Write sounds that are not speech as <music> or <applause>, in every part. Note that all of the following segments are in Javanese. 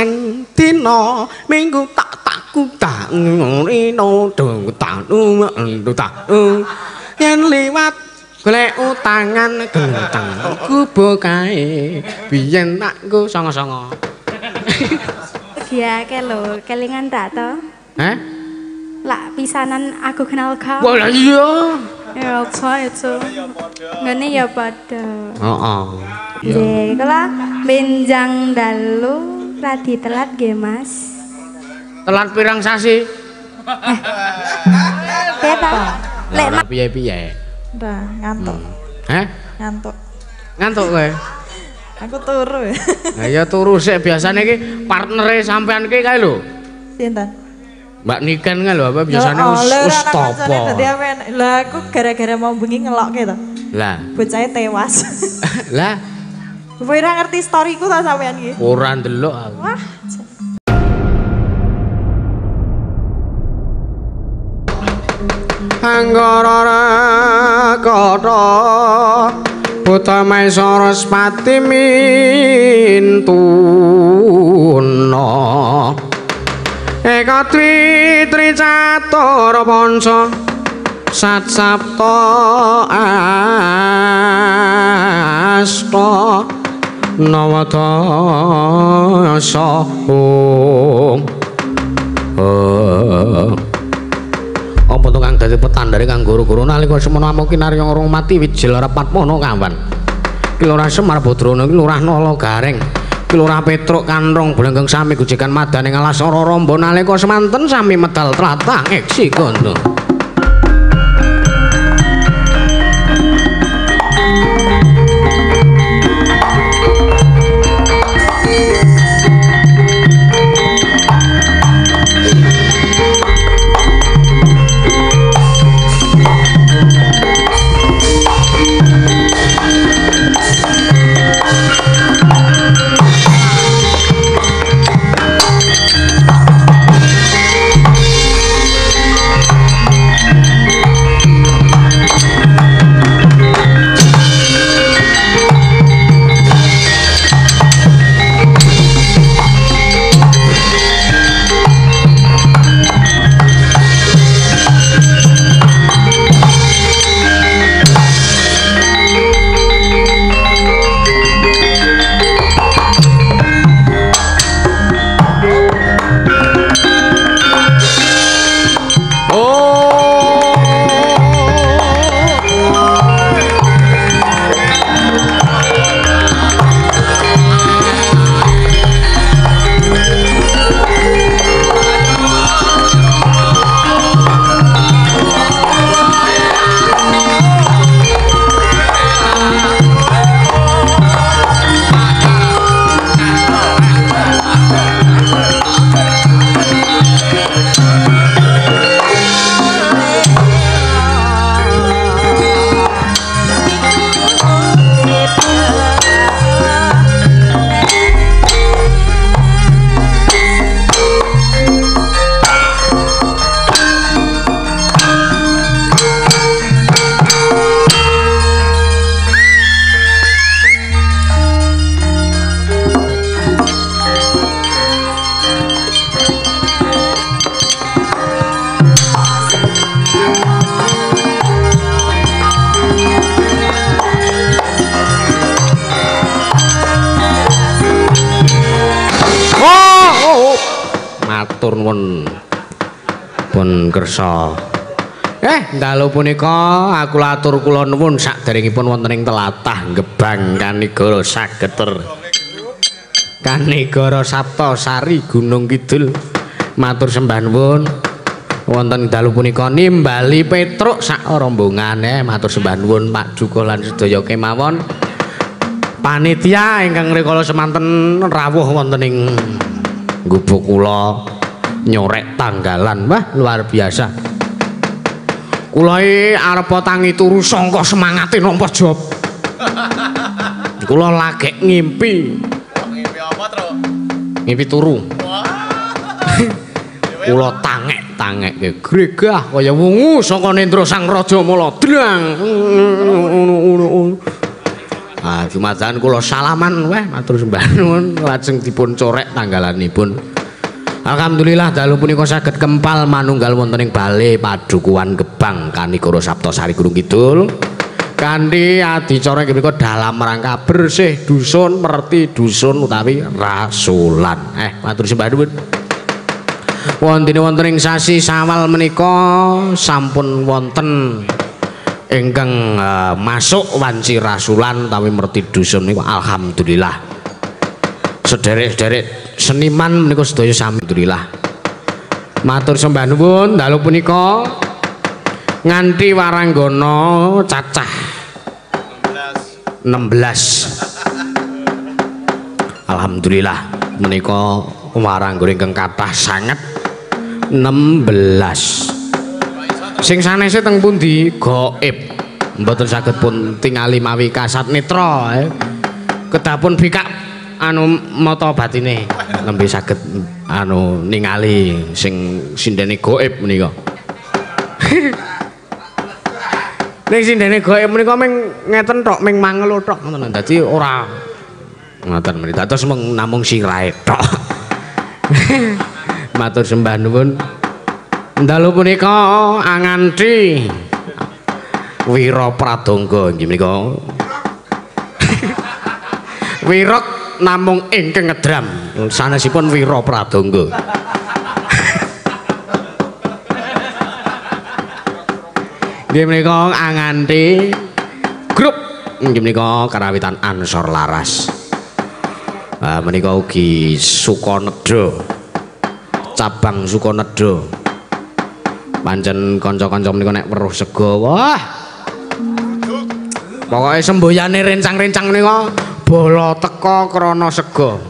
pisan dina minggu tak taku tak ngono dong tak tak yen liwat golek utangan genteng kubo kae biyen takku songo-songo Dia ke lho, kelingan tak to? Hah? Lak pisanan aku kenal kau. Wah iya. Ya apa itu? Ngene ya pada. Heeh. Nggih, kala benjang dalu radi telat nggih, Mas. Telat pirang sasi? Piye ta? Lek piye-piye. Udah ngantuk. Hah? Ngantuk. Ngantuk kowe? Aku turu. Lah ya turu sik biasane iki partnere sampean iki kae lho. Sinten? Mbak Niken kan lho apa Ya Allah, wis ora kancane topo. Lah aku gara-gara mau bengi ngelokke to. Lah, Bocahe tewas. lah Kowe ora ngerti storyku ta sampean iki? ora ndelok aku. Wah. Anggara kata Buta Maisara Spati mintuna Eka Tri Tri Catur Panca Sat Sapta Asta Nawadasa Om Oh apa to kang dadi petandare kang guru-guru? Nalika semono amoki narya urung mati wijil rapat mono ki lurah Semar Badrana ki lurah Nala Gareng ki lurah Petruk Kanrong Blenggeng sami gujekan madane ngalasara Ramba. Nalika semanten sami medal tlatah eksi gondo dalu punika aku latur kula nuwun saderengipun wonten ing telatah Gebang Kanigara Sageter. Kanigara Saptasari Gunung Kidul. Matur sembah nuwun. Wonten dalu punika nimbali Petruk sak rombongane matur sembah nuwun Pak Juko lan sedaya kemawon. panitia ingkang rikala semanten rawuh wonten ing gubuk kula nyorek tanggalan wah luar biasa kula iki arep tangi turu sangka semangate nampa job. Kula lagi ngimpi. Ngimpi apa, Tro? ngimpi turu. <laughs> Kula tangek-tangek gregah kaya wungu saka nendra sang raja mula drang Ah, dumadakan kula salaman weh matur sembah nuwun. Lajeng dipun corek tanggalanipun. Alhamdulillah dalu punika saged kempal manunggal wonten ing bale padukuhan Gebang Kanikoro Saptosari Gunung Kidul. Kanthi adicara inggih menika dalam rangka bersih dusun merti dusun utawi rasulan. Eh matur sembah nuwun. Wonten wonten ing sasi Sawal menika sampun wonten ingkang uh, masuk wanci rasulan utawi merti dusun niku alhamdulillah. Sederek-sederek seniman menika sedaya sami alhamdulillah. Matur sembah nuwun dalu punika nganti waranggana cacah 16. Alhamdulillah menika waranggana ingkang kathah sanget 16. Sing sanese teng pundi? Gaib. Mboten saged pun tingali mawi kasat netra. Eh. Kedah bikak anu mata batine nembe saged anu ningali sing sindene gaib menika. <laughs> Ning sindene gaib menika ming ngeten tok ming mangelo tok ngoten. Dadi ora ngoten menika. Terus mung namung sirahe tok. <laughs> Matur sembah nuwun. Dalu punika anganti Wira Pradangga inggih menika. <laughs> Wirok namung ingkang ngedram sanesipun Wira Pradangga. Inggih menika anganti grup inggih menika karawitan Ansor Laras. Ah menika ugi Sukoneda. Cabang Sukoneda. Pancen kanca-kanca menika nek weruh sego, wah. Pokoke semboyane rencang-rencang menika bola teka krana sego.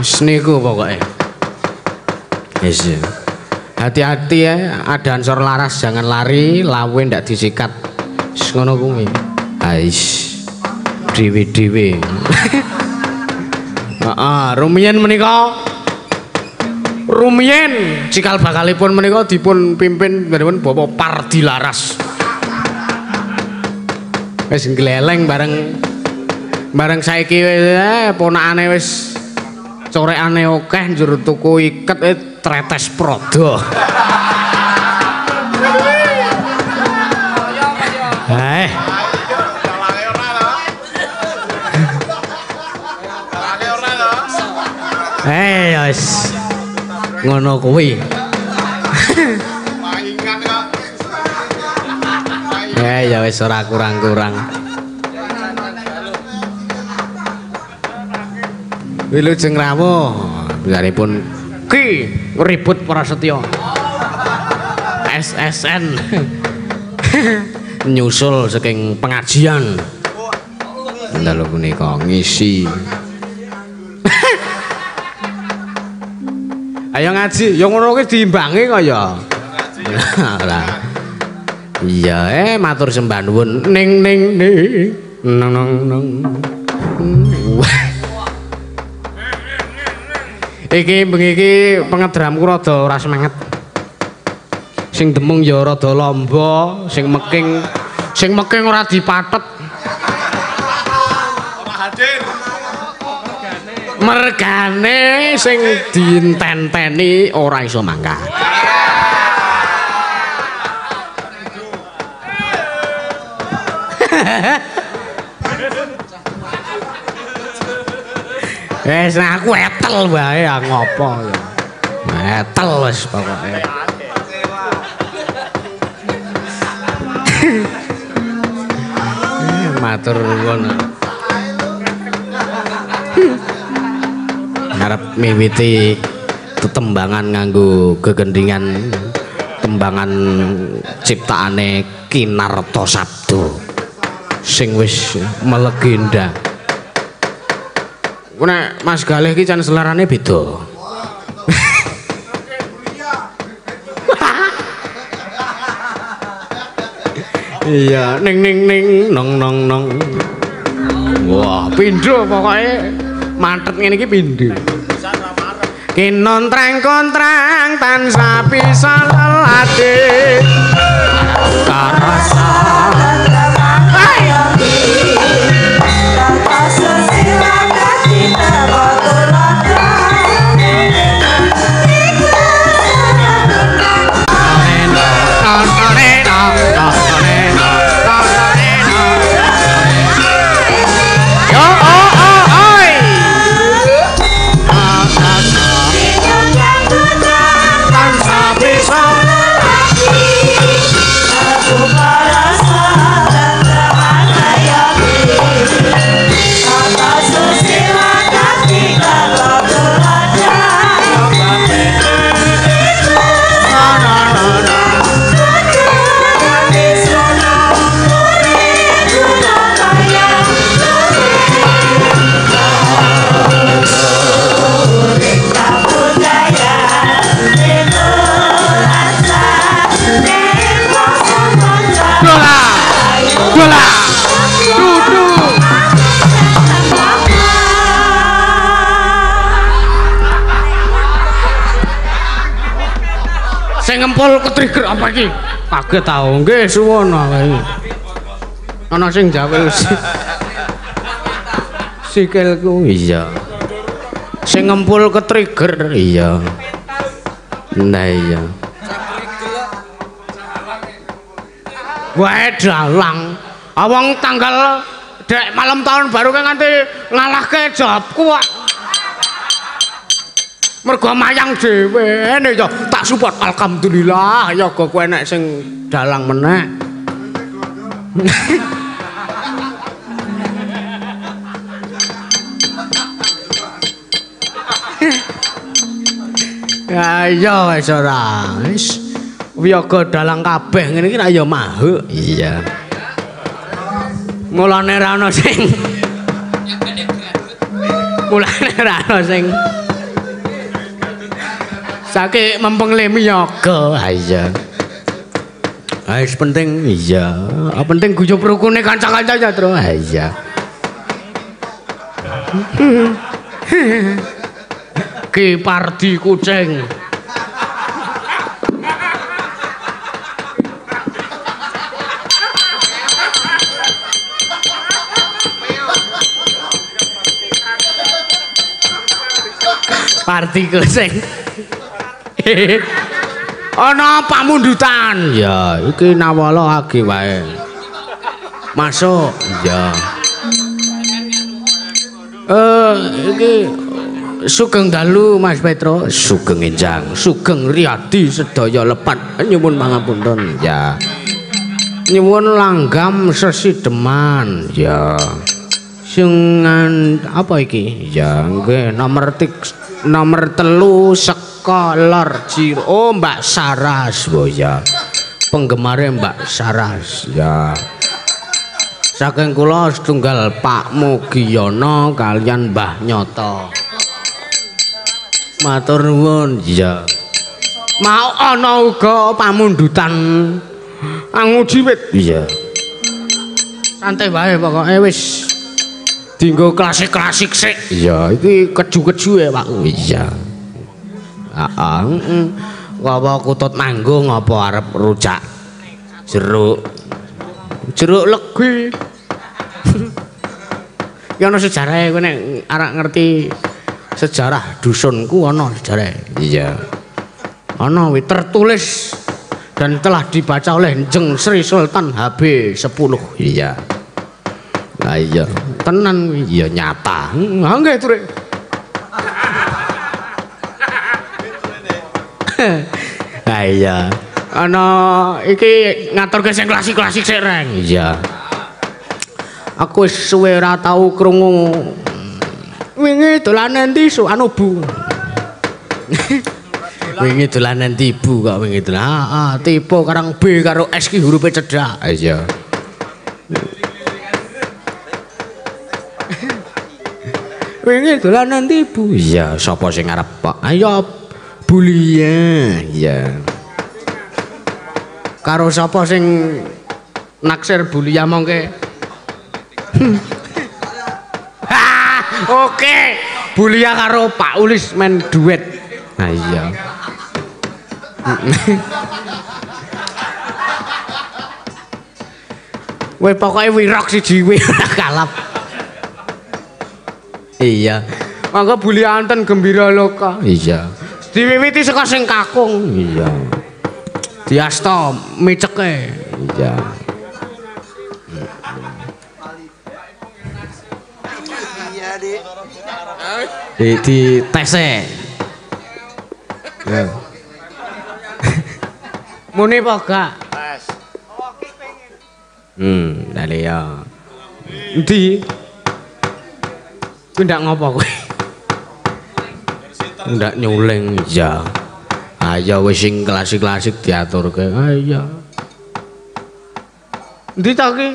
Wis niku pokoke. Wis. Hati-hati ya, ada ansor laras jangan lari, lawe ndak disikat. Wis ngono kuwi. Ais. Dewi-dewi. <laughs> Heeh, rumiyin menika rumiyin cikal bakalipun menika dipun pimpin dening Bapak Pardi Laras. Wis gleleng bareng bareng saiki eh, ponakane wis corekane akeh njur tuku iket eh, tretes prodo. Eh, eh. Ngono kuwi. <laughs> ya wis ora kurang-kurang. Wilujeng rawuh biaripun Ki ribut prasetya. SSN <laughs> nyusul saking pengajian. Dalu punika ngisi. <laughs> Ayo ngaji, ya ngono kuwi diimbangi kok ya. Ora. Iya, eh matur sembah nuwun ning ning ning nang nang. Iki bengi iki pengedramku rada ora semangat. Sing demung ya rada lomba, sing meking sing meking ora dipatet. Mergane sing diintenteni ora iso mangkat. Wes nah aku etel wae ah ngopo ya. Etel wis pokoke. Eh, Matur nuwun. Ngarep miwiti tetembangan nganggo gegendingan tembangan ciptaane Kinarto Sabdo sing wis melegenda. Ku nek Mas Galih iki can selarane beda. Iya, ning ning ning nong nong nong. Wah, pindho pokoke mantep ngene iki pindho. Kinontrang kontrang tansah bisa lelade. Karasa. Ketrigger apa iki? Kaget tau. Nggih, suwun wae. Ana sing jawel si- sikilku iya. Sing ngempul ketrigger iya. Nah iya. Wae dalang. Awang tanggal dek malam tahun baru kan nganti ngalahke jobku kok. Mergo mayang dhewe ne ya tak support alhamdulillah ya go kowe nek sing dalang meneh. <laughs> Ya iya wis ora. Wis wiyaga dalang kabeh ngene iki ra ya mahuk. Iya. Mulane ra ana sing Mulane ra ana sing Sake mempeng lemiyaga. Ha iya. Ah, penting iya. Ah, penting guyub rukune kanca-kanca ya, Tru. Ha iya. Ki Pardi kucing. Pardi kucing. <laughs> Ana pamundutan. Ya, iki nawala age wae. Masuk. Ya. Eh, iki Sugeng dalu Mas Petro, sugeng enjang, sugeng riyadi sedaya lepat nyuwun pangapunten ya. Nyuwun langgam sesideman ya. Sing apa iki? Ya nggih nomor tik nomor telu sekolah Jiro. Oh Mbak Saras oh ya. Penggemare Mbak Saras ya. Saking kula setunggal Pak Mugiyono kalian Mbah Nyoto. Matur nuwun. Iya. Mau ana uga pamundutan anguji wit. Iya. Santai wae pokoke wis dienggo klasik-klasik sik. Iya, iki keju-keju ya, Pak. Iya. Heeh. Apa kutut manggung apa arep rujak jeruk. Jeruk legi. <laughs> Ya ana sejarahe kowe nek arek ngerti sejarah dusunku ana sejarah. Iya. Ana wi tertulis dan telah dibaca oleh Jeng Sri Sultan HB 10. Iya. Lah iya, tenan iya nyata. Ha nggih, Tru. Ha iya. Ana iki ngaturke sing klasik-klasik sik reng. Iya. Aku wis suwe ora tau krungu wingi dolanan ndi su anu bu <laughs> wingi dolanan tibu kok wingi dolan ah, ah tipe karang B karo S ki hurufe cedhak iya wingi dolanan tibu iya sapa sing arep Pak ayo bulia iya. Karo sapa sing naksir bulia mongke. <laughs> Oke, Bulia karo Pak Ulis main duet. Nah iya. Weh pokoknya wirok si jiwe <laughs> kalap. Iya. Mangga Bulia anten gembira loka. Iya. Diwiwiti saka sing kakung. Iya. Diasta miceke. Iya. di, di tese ya. <laughs> muni apa gak? hmm dali ya di ndak ngopo kowe ndak nyuling ya ayo wis sing klasik-klasik diaturke ayo Ndi ta ki?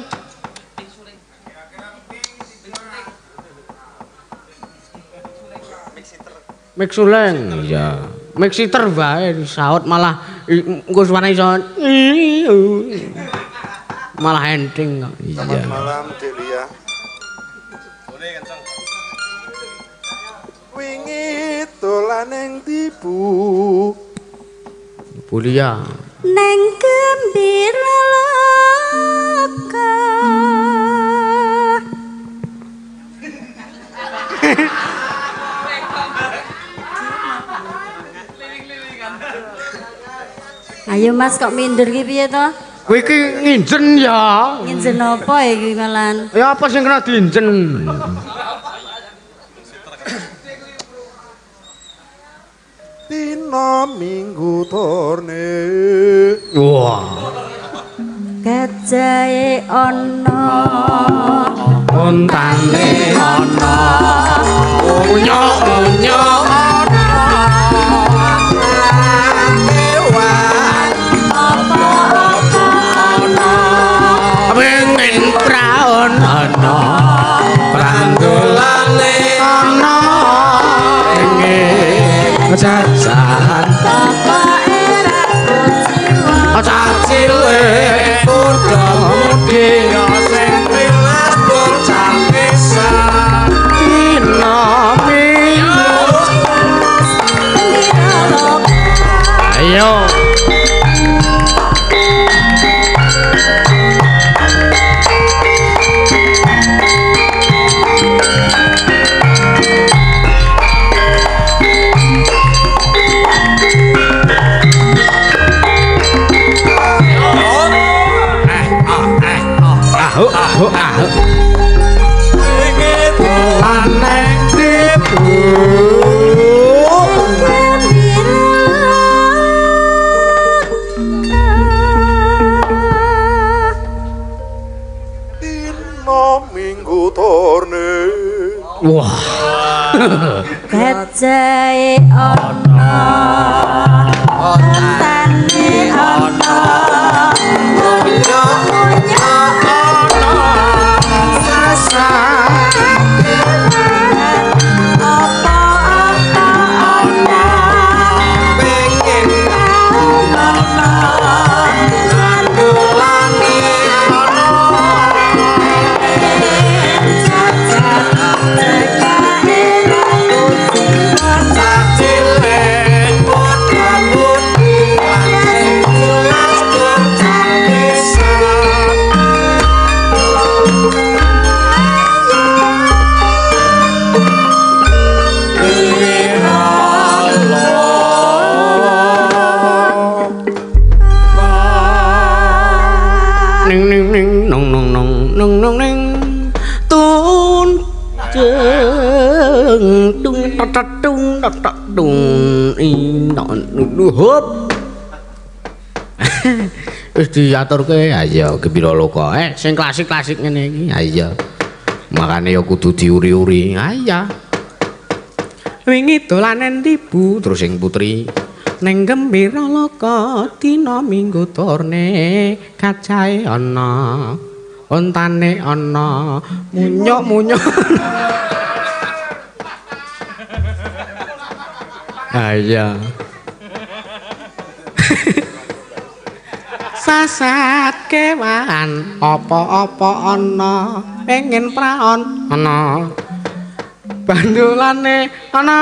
Mixuleng, iya. Mixiter wae saut malah engko suwane iso malah enteng kok. Iya. malam Delia wingi dolan ning tibu Bulia. neng gembira loka Ayo Mas kok minder ki piye to? Kowe iki nginjen ya. Nginjen apa iki kalan? Ya apa sing kena diinjen? Minggu torne Wah. Gajahe ana Ontane ana. Unyo-unyo ana. Pengen praon ana. Prandolane ana. Pengen jajan minggu torne Wah Gajahe ana Ontane ana dung tat tat dung. Tat tat dung i non nu hop wis diaturke ayo gembira loka. Eh sing klasik-klasik ngene iki ayo. Makane ya kudu diuri-uri. Ayo. Wingi dolanen tibu terus sing putri. Neng gembira loka dina minggu torne kacahe ana. Ontane ana <laughs> munyok-munyok Aya Sasat kewan apa-apa ana pengen praon ana bandulane ana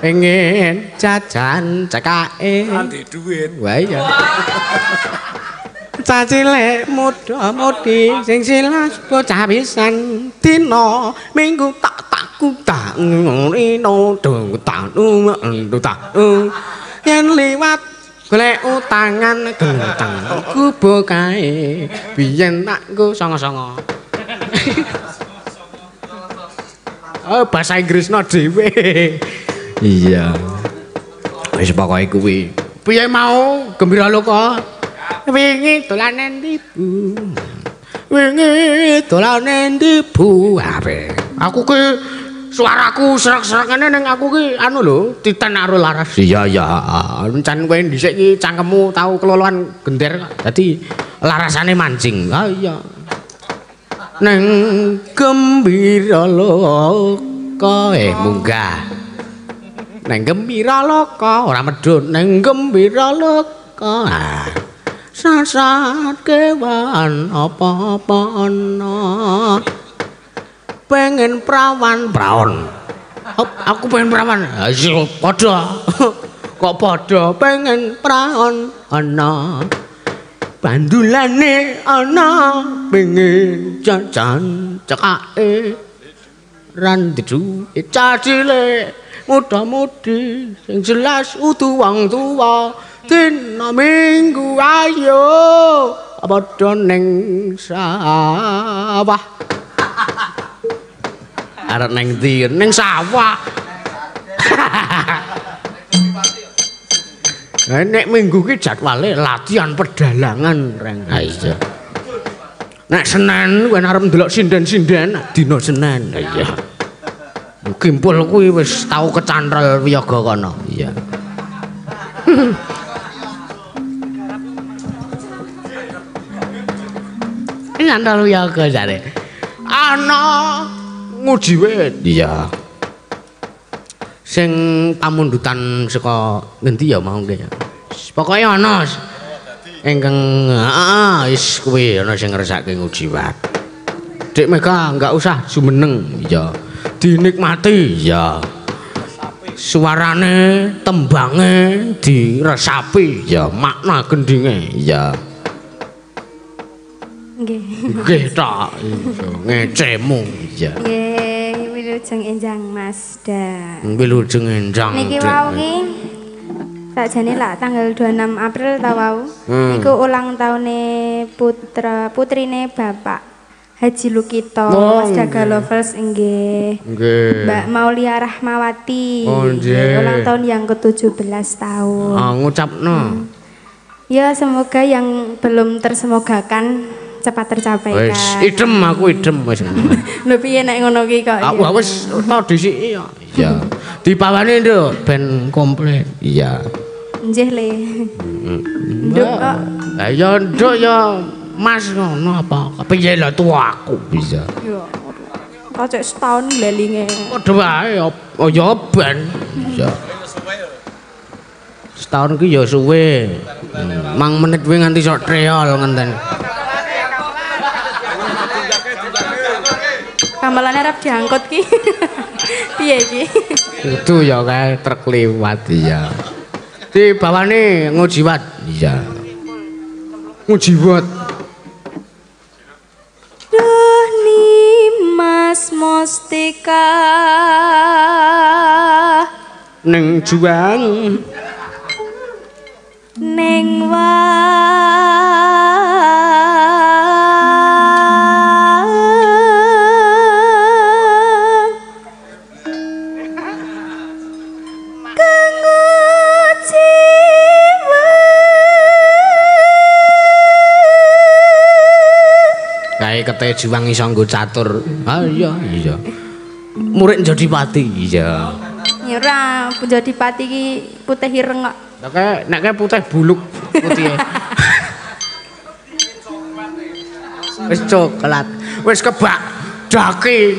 pengen jajan cekake Andi duit Wah iya. Cacile muda mudi sing silas bocah pisan dina minggu tak taku tak ngorino dung tak dung tak yen liwat golek utangan genteng kubo kae biyen tak nggo songo-songo <laughs> Oh bahasa Inggrisno dhewe Iya. Wis pokoke kuwi. Piye mau gembira loka? Wingi dolanen tibu. Wingi dolanen tibu. Ape? Aku ki suaraku serak-serak ngene ning aku ki anu lho, titen karo laras. Iya ya. Encen kowe dhisik ki cangkemmu tau keloloan gender. Dadi larasane mancing. Ah iya. Neng gembira loka eh munggah. Neng gembira loka ora medhun neng gembira loka. Ah. Sasat kewan apa-apa ana. Pengen prawan praon. Hop, aku pengen prawan. Ayo padha. <laughs> kok padha? Pengen praon ana. Bandulane ana. Pengen jajan cekake. Randu cacile muda-mudi sing jelas udu wong tuwa. Dina minggu ayo. Padha ning sawah <laughs> arep ning ndi ning sawah <laughs> Eh, nek minggu ki jadwale latihan pedalangan reng. Ha iya. Nek Senin kowe arep ndelok sinden-sinden dina Senin. Ha iya. Kimpul kuwi wis tau kecantol wiyaga kono. Iya. <laughs> Nyantol wiyaga jare. Ana nguji wit. Iya. Sing pamundutan saka ngendi ya mau ya. Pokoke ana ingkang heeh wis kuwi ana sing ngersake nguji wit. Dik Mega enggak usah jumeneng. Iya. Dinikmati. Iya. Suarane, tembange diresapi. Ya, makna gendinge. Iya. Nggih. Iya, ngecemu. Iya. Nggih, wilujeng enjang Mas Da. Wilujeng enjang. Niki wau ki sakjane lah tanggal 26 April ta wau. Hmm. Iku ulang tahune putra putrine Bapak Haji Lukito, Oh, Mas Daga nggih. Lovers nggih. Nggih. Mbak Maulia Rahmawati. Oh, nggih. Ulang tahun yang ke-17 tahun. Ah, ngucapno. Ya semoga yang belum tersemogakan cepat tercapai Wis kan. idem aku idem wis. <laughs> Lho piye nek ngono ki kok. Aku wis tau dhisiki ya. Iya. Dipawani nduk ben komplit. Iya. Nggih le. Nduk kok. Lah ya nduk ya Mas ngono apa? Piye lah tua aku bisa. Yo. Kok cek setahun lelinge. Padha wae oh ya ben. Iya. Setahun ki ya suwe. Mang menit kuwi nganti sok treol ngenten. Kamalane arep diangkut ki. <laughs> Piye ki? Itu ya kae truk liwat iya. Di bawane ngujiwat. Iya. Ngujiwat. Duh Mas Mustika. Ning juang Ning wang kae kete juang iso nggo catur. Ah iya iya. Murid jadi pati iya. Nyera penjadi pati ki putih ireng kok. Nek nek putih buluk putih. Wis coklat, wis kebak daki.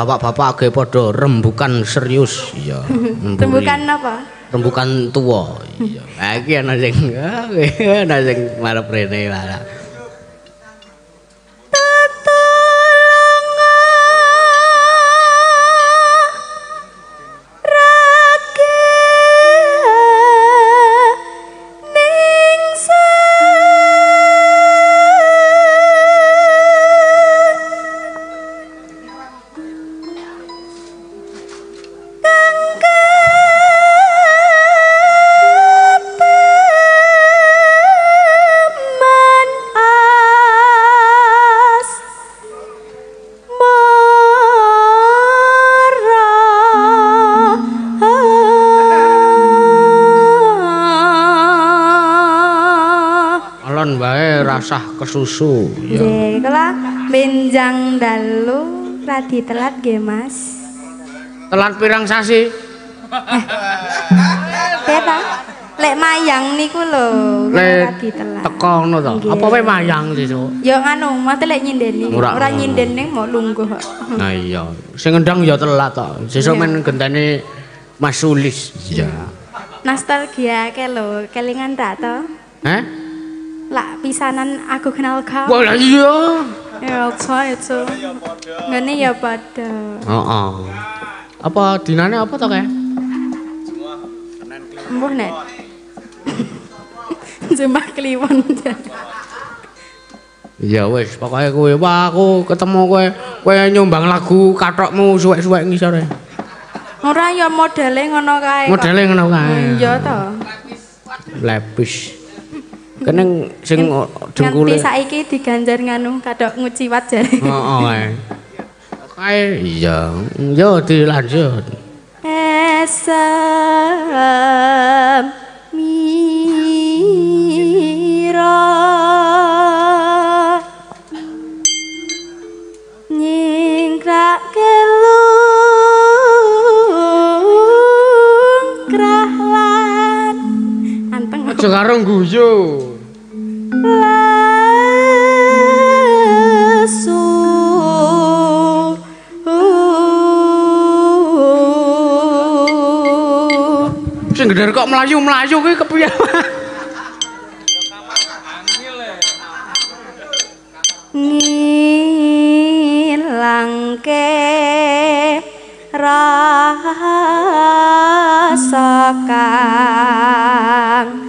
Bapak-bapak age padha rembukan serius. Iya. <laughs> Rembukan apa? rembukan tua iya. Ha iki ana sing <laughs> ana sing marep rene malah rasah kesusu ya kula benjang dalu radi telat nggih, Mas. telat pirang sasi <laughs> Keta Lek mayang niku lho, Le lagi telat. teko ngono to. Apa wae mayang sesuk? Ya anu, mate lek nyindeni. Ora nyindeni mau lungguh. Nah iya, sing ngendang ya telat to. Sesuk Iya. men gentene Mas Sulis. Iya. Nostalgia ke lho, kelingan tak to? Pisanan aku kenal kau. Wah iya. Ya apa itu? Ngene ya pada. Heeh. Apa dinane apa to kae? Mbuh nek. <laughs> Jumat Kliwon. Ya wis, pokoke kowe wah aku ketemu kowe kowe nyumbang lagu kathokmu suwek-suwek ngisore. Ora ya modele ngono kae. Modele ngono kae. Iya to. Lepis. Kene sing dengkule. Nganti saiki diganjar nganu kadok nguciwat jare. <laughs> Heeh kae. Kae iya, yo dilanjut. Esam mira nyingkrak kelung krahlan anteng Aja karo guyu. Gedher kok mlayu-mlayu kuwi kepiye? ngilangke rasa kang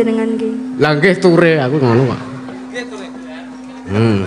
apa yang jenengan ki Lah nggih ture aku ngono kok. Hmm.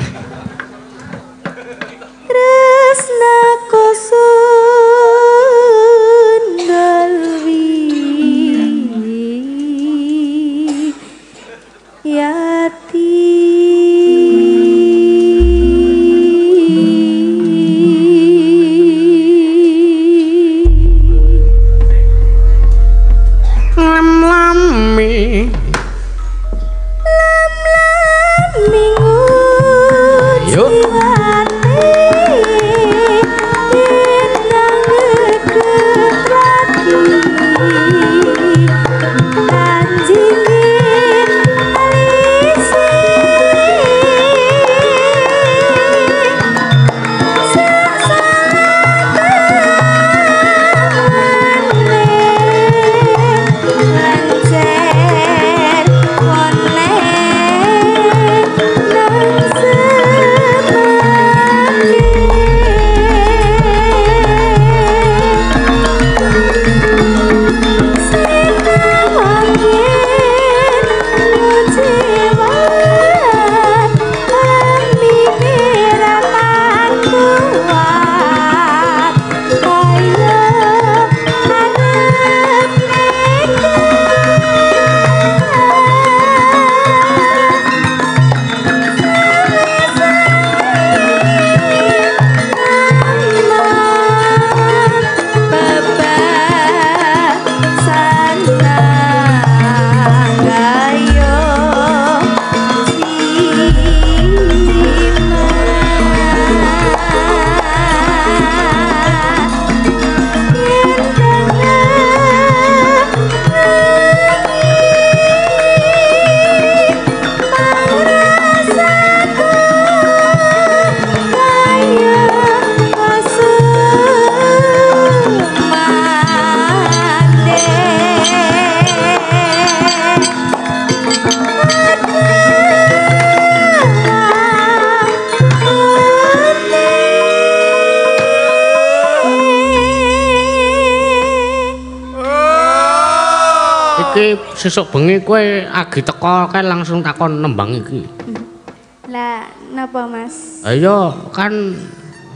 Iki sesuk bengi kowe agi teko kae langsung takon nembang iki. <laughs> Lah, napa Mas? Ayo kan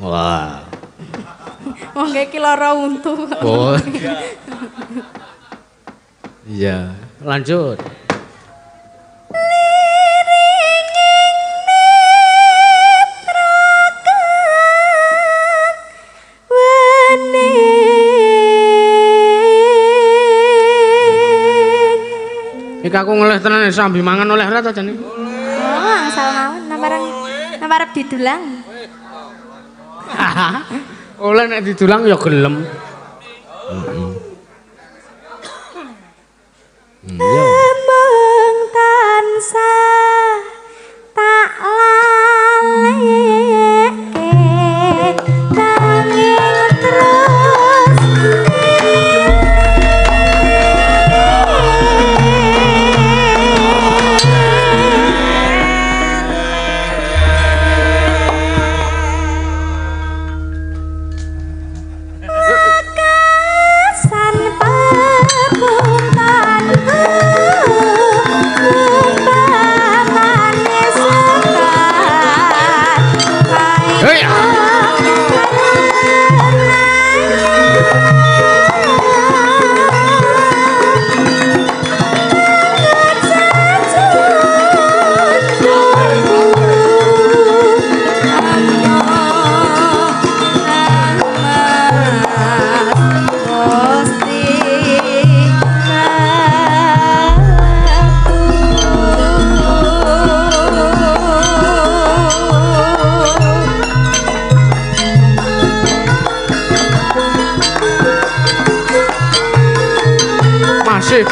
wah. <laughs> Wong iki lara untu. Oh. <laughs> Iya, lanjut. Iki aku ngelih tenan sambi mangan oleh ra ta jane. Oh, angsal mawon nang bareng nang arep didulang. oleh nek didulang ya gelem.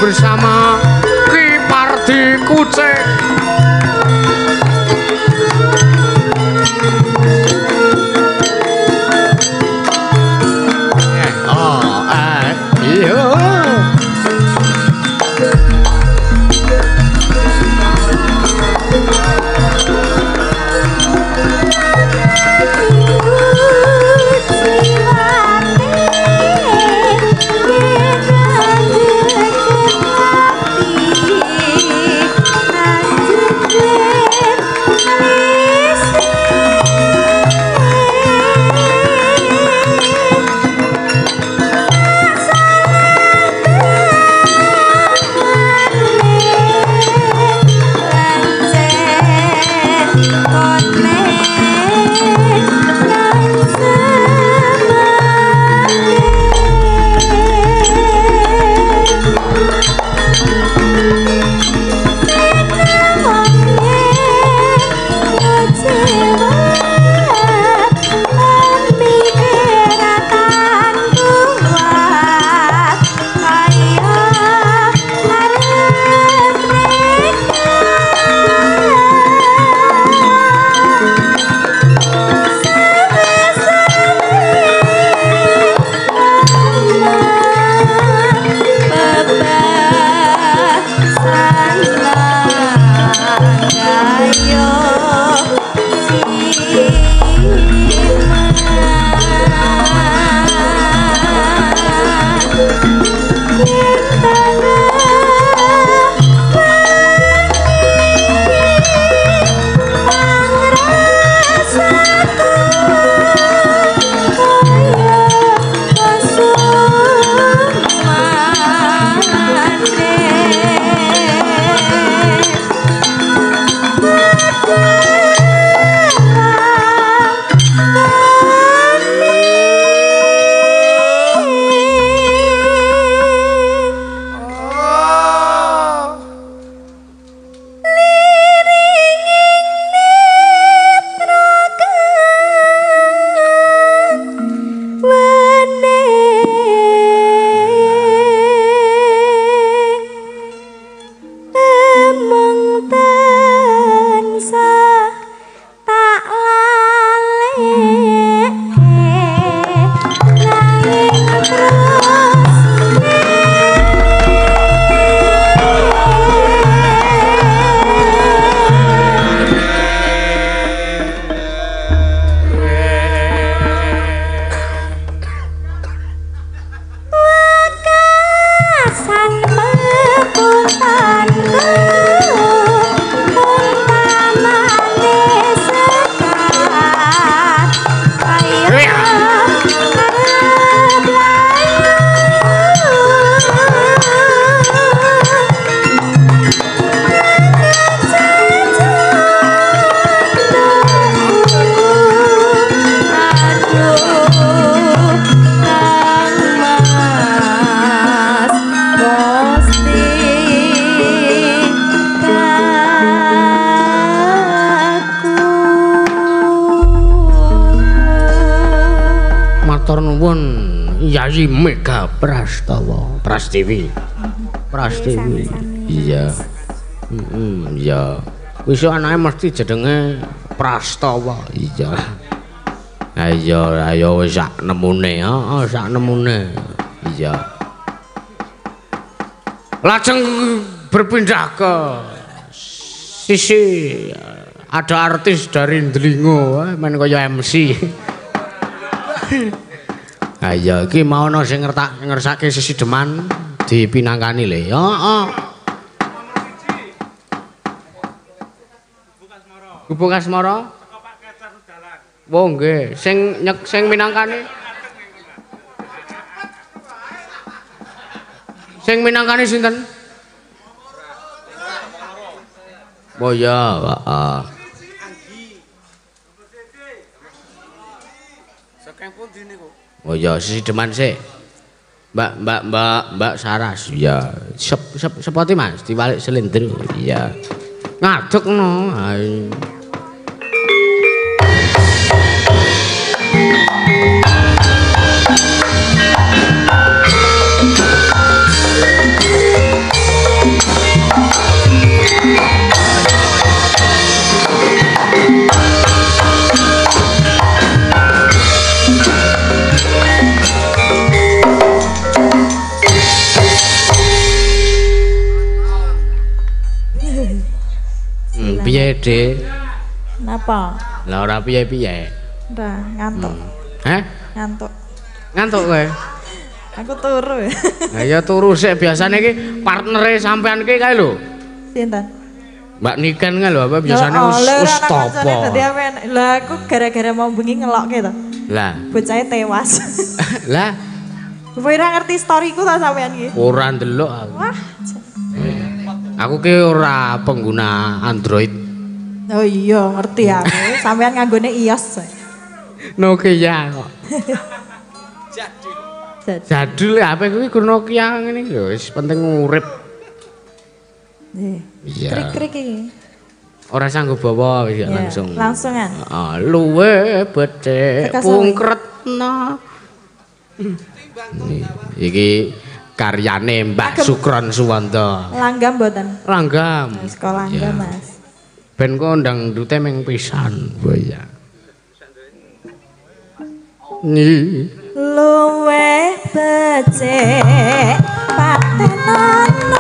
Bersama Yayi Mega Prastawa, Prastiwi. Prastiwi. Iya. Heeh, iya. Wis anake mesti jenenge Prastawa. Iya. Ayo, ayo wis sak nemune, heeh, sak nemune. Iya. Lajeng berpindah ke sisi ada artis dari Ndlingo, eh, main kaya MC. <laughs> Ayo, iki mau no sing ngertak ngersake sisi deman dipinangkani le. Heeh. Gubuk Asmara? Oh nggih, sing nyek sing minangkani. Sing minangkani sinten? Oh ya, heeh. Oh ya, sisi deman sih. Mbak, Mbak, Mbak, Mbak Saras. Ya, sep, sep, sepoti Mas, dibalik silinder. Iya. Ngaduk no. Ayo. Hmm, Dik? Napa? Lah ora piye-piye. Udah ngantuk. Heh? Ngantuk. Ngantuk kowe? Aku turu. Lah ya turu sik biasane iki partnere sampean iki kae lho. Sinten? Mbak Niken kae lho apa biasane Oh, ora kancane topo. Lah aku gara-gara mau bengi ngelokke to. Lah, Bocahe tewas. <laughs> lah Kowe ora ngerti storyku ta sampean iki? ora ndelok aku. Wah. Aku ki ora pengguna Android. Oh iya, ngerti aku. <laughs> Sampean nganggone iOS. Nokia kok. Jadul ya HP kuwi gur Nokia ngene lho, wis penting urip. eh, Iya. krik-krik iki. Ora sanggup bawa wis Iya, langsung. Langsungan. Heeh, luwe becik Kekas pungkretna. Iki karyane Mbah. Sukron Suwanda. Langgam mboten? Langgam. Sekolah langgam, Mas. Ben kok ndang ndute ming pisan, boya. Ni Luwe becik patenono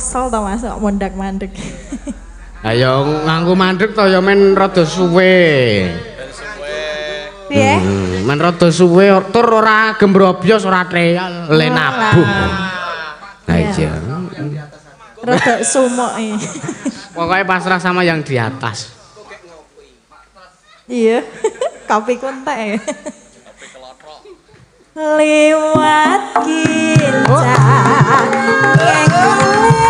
kesel to Mas kok mondak-mandek? ayo <laughs> nganggo mandek to ya men rada suwe. Piye? Hmm, men rada suwe tur ora gembrobyos ora treal le nabuh. Nah, iya. Rada sumuk. <laughs> Pokoknya pasrah sama yang di atas. Iya. <laughs> Kopi kuntek ya. Liwat kincang Ngengslismu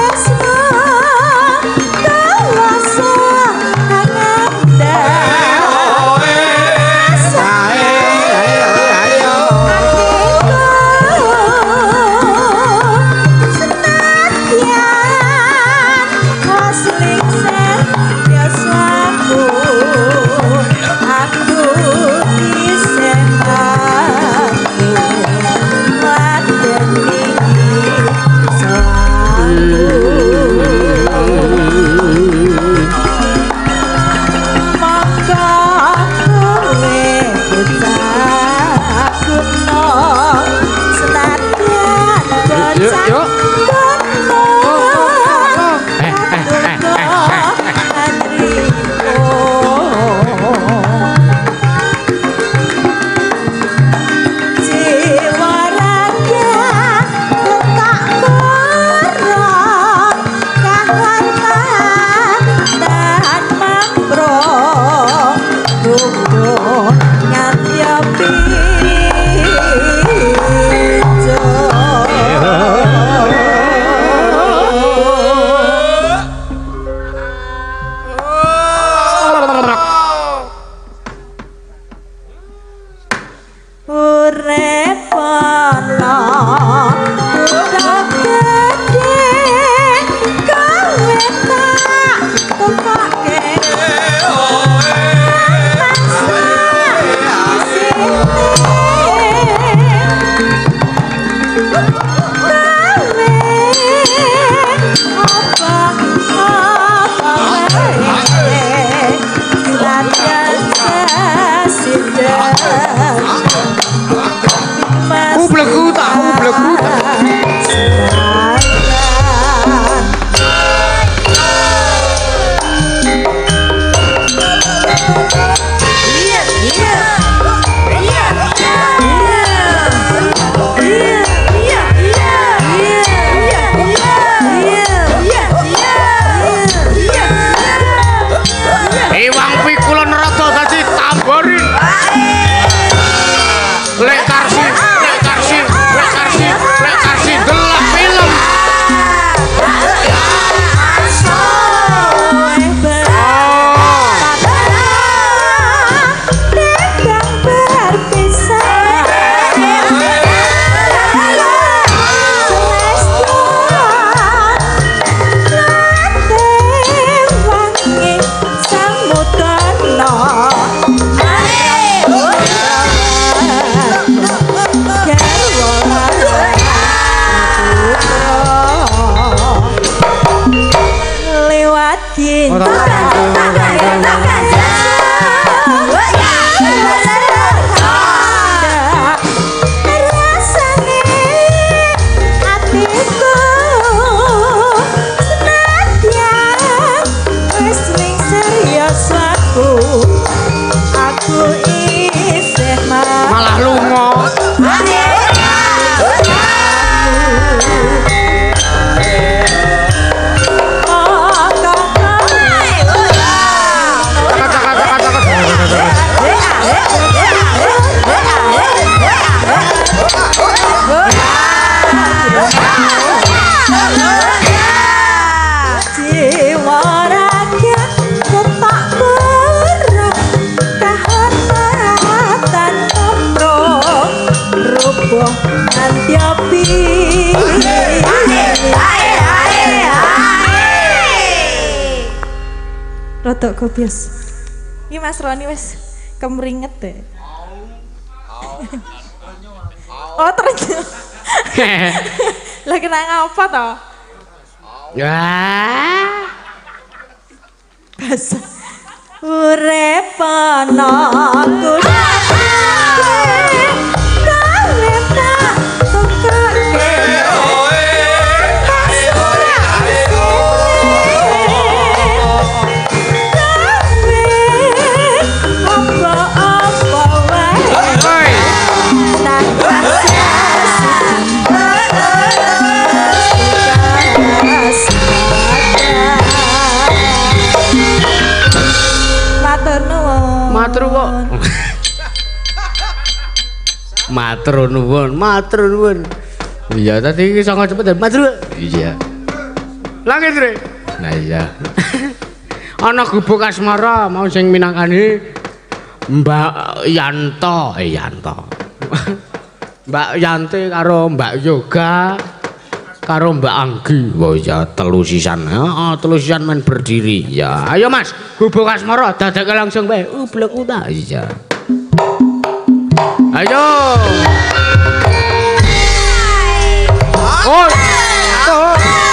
Gobios. ini iya, Mas Roni wis kemringet deh. oh ternyata. Lagi nang apa toh? Wah. Matur nuwun, matur nuwun. Iya tadi iki sanga cepet matur. Iya. Langit Re. Nah iya. <laughs> Ana gubuk asmara mau sing minangkani Mbak Yanto, eh Yanto. <laughs> Mbak Yanti karo Mbak Yoga karo Mbak Anggi. Wah ya telu sisan. Heeh, telu sisan men berdiri. Ya, ayo Mas, gubuk asmara dadake langsung bae. Ublek uta. Iya. Ayo. Oh. oh.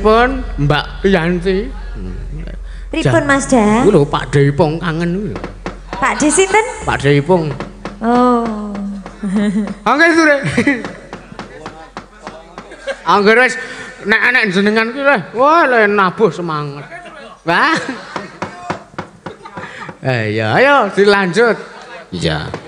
Pripun Mbak Yanti? Pripun Mas Da? Ku lho Pak Deipong kangen kuwi. Pak De sinten? Pak Deipong. Oh. Angger sure. Angger wis nek enek jenengan leh, wah le nabuh semangat. Wah. Eh ya, ayo dilanjut. Iya. Catatan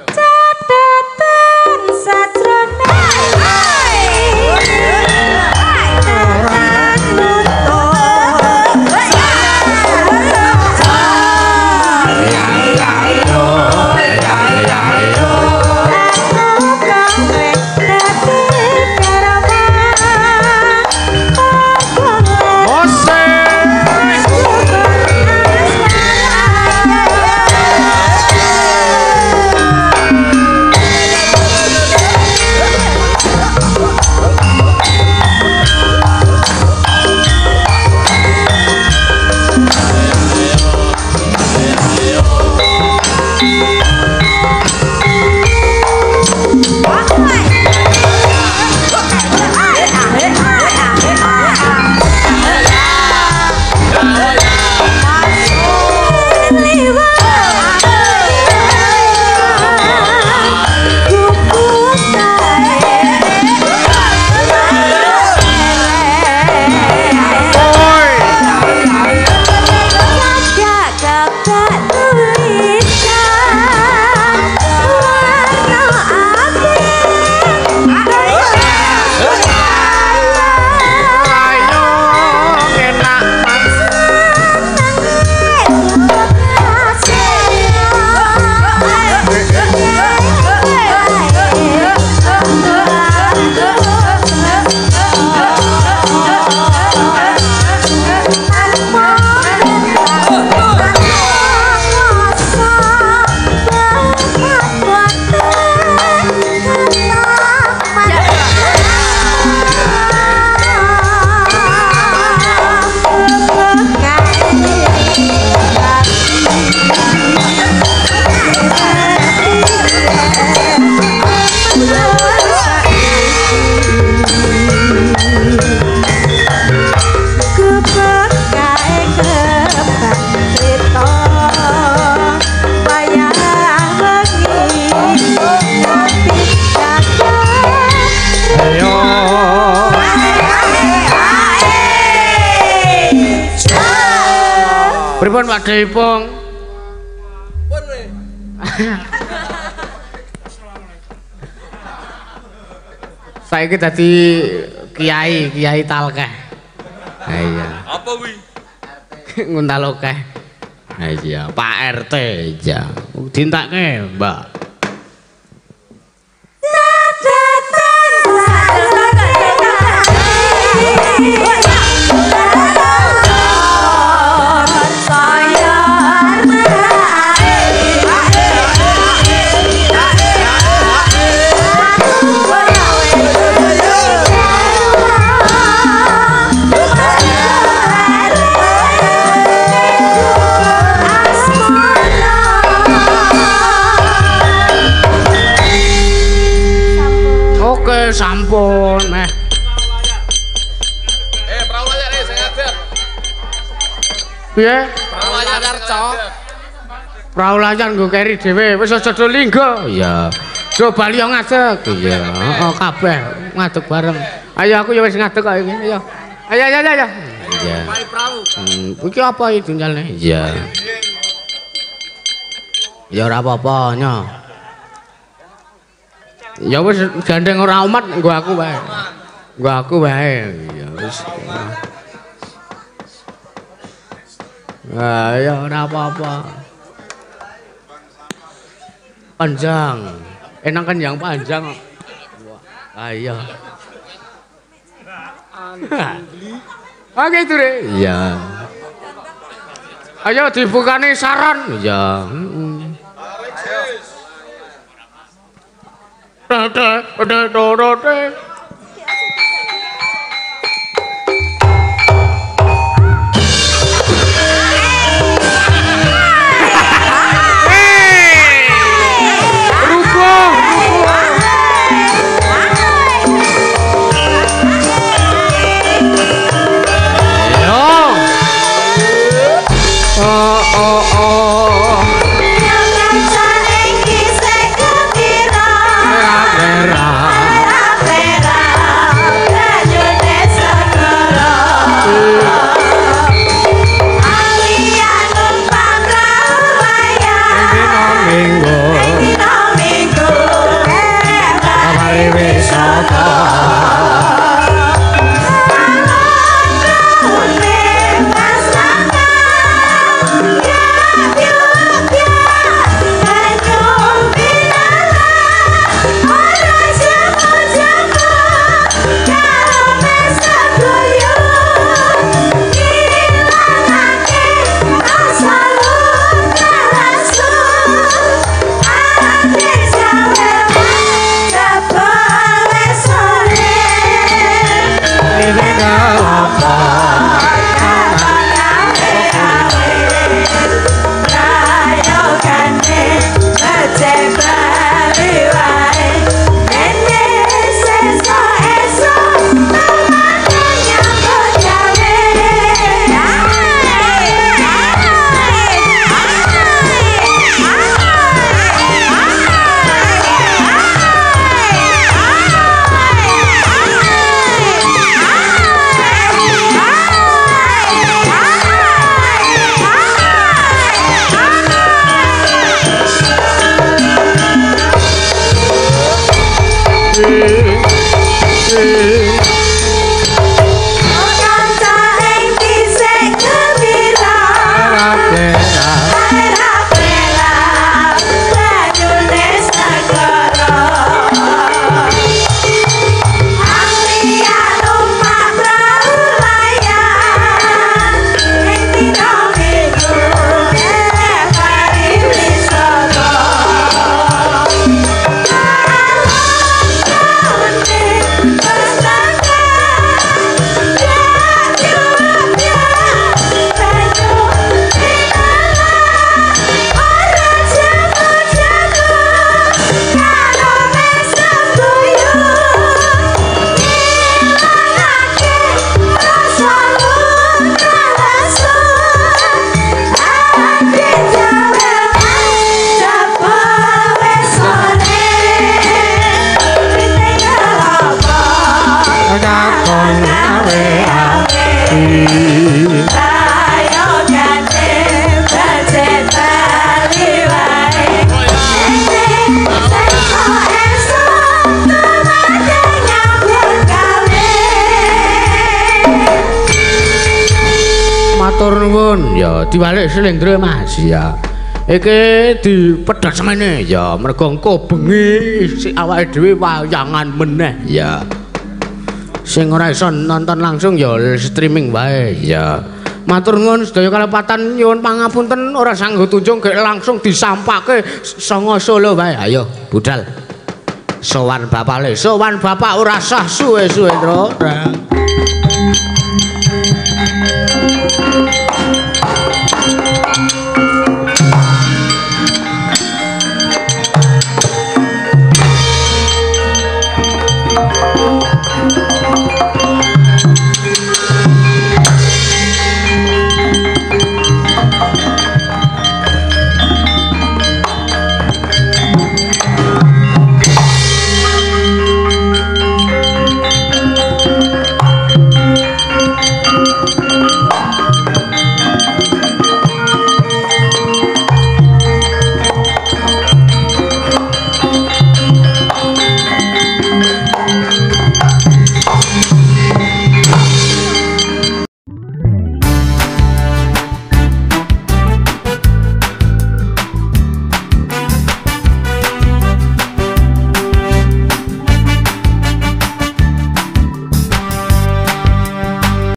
Pak Deipung? <laughs> Saiki dadi kiai, kiai talkeh. Ha iya. Apa kuwi? Nguntal akeh. Ha iya, Pak RT iya. Dintake, Mbak. Piye? Perahu layar, Cok. Prau layar nggo keri dhewe, wis aja do linggo. Iya. Do bali yo ngadeg. Iya, heeh kabeh ngadeg bareng. Ayo aku ya wis ngadeg kok iki. Ayo. Ayo ayo ayo. Iya. Perahu. Hmm, iki apa iki dunjalne? Iya. Ya ora apa-apa, nyo. Ya wis gandeng ora umat nggo aku wae. Nggo aku wae. Ya wis. Ah, ya ora apa-apa. Panjang. Enak kan yang panjang. Ah iya. Oke itu deh. Iya. Ayo dibukane saran. Iya. Dede, dede, dede. Oh, nuwun. Ya diwalik slendra Mas ya. Iki dipedhot semene ya. Mergo engko bengi si awake dhewe wayangan meneh ya. Sing ora iso nonton langsung ya streaming wae ya. Matur nuwun sedaya kalepatan nyuwun pangapunten ora sanggo tunjung gek langsung disampake sanga solo wae. Ayo budal. Sowan bapak le sowan bapak ora sah suwe-suwe tro